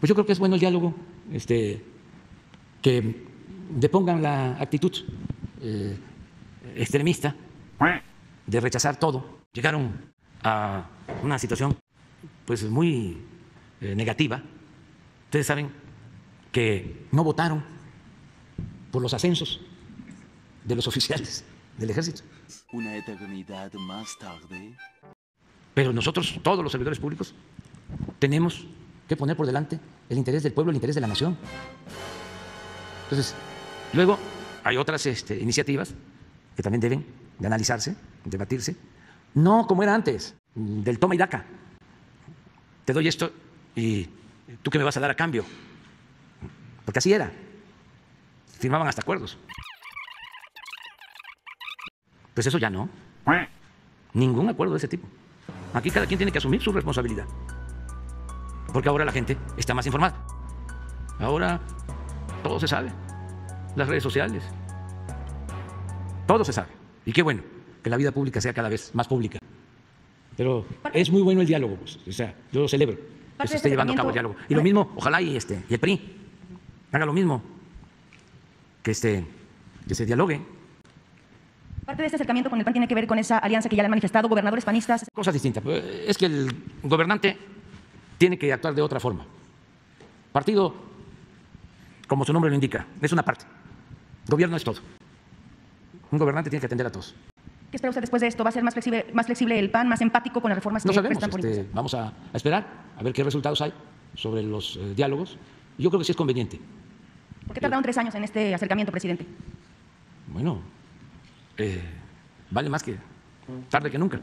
Pues yo creo que es bueno el diálogo, este, que depongan la actitud eh, extremista de rechazar todo. Llegaron a una situación pues muy eh, negativa. Ustedes saben que no votaron por los ascensos de los oficiales del ejército. Una eternidad más tarde. Pero nosotros, todos los servidores públicos, tenemos que poner por delante el interés del pueblo, el interés de la nación. Entonces, luego hay otras este, iniciativas que también deben de analizarse, debatirse, no como era antes, del toma y daca. Te doy esto y tú qué me vas a dar a cambio. Porque así era. Firmaban hasta acuerdos. Pues eso ya no. Ningún acuerdo de ese tipo. Aquí cada quien tiene que asumir su responsabilidad. Porque ahora la gente está más informada. Ahora todo se sabe. Las redes sociales. Todo se sabe. Y qué bueno que la vida pública sea cada vez más pública. Pero es muy bueno el diálogo. pues. O sea, yo lo celebro que se esté llevando a cabo el diálogo. Y lo mismo, ojalá y, este, y el PRI haga lo mismo. Que, este, que se dialogue. Parte de este acercamiento con el PAN tiene que ver con esa alianza que ya le han manifestado gobernadores panistas. Cosas distintas. Es que el gobernante tiene que actuar de otra forma. Partido, como su nombre lo indica, es una parte. Gobierno es todo. Un gobernante tiene que atender a todos. ¿Qué espera usted después de esto? ¿Va a ser más flexible, más flexible el PAN, más empático con las reformas No que sabemos. están por este, vamos a, a esperar a ver qué resultados hay sobre los eh, diálogos. Yo creo que sí es conveniente. ¿Por qué tardaron tres años en este acercamiento, presidente? Bueno, eh, vale más que tarde que nunca.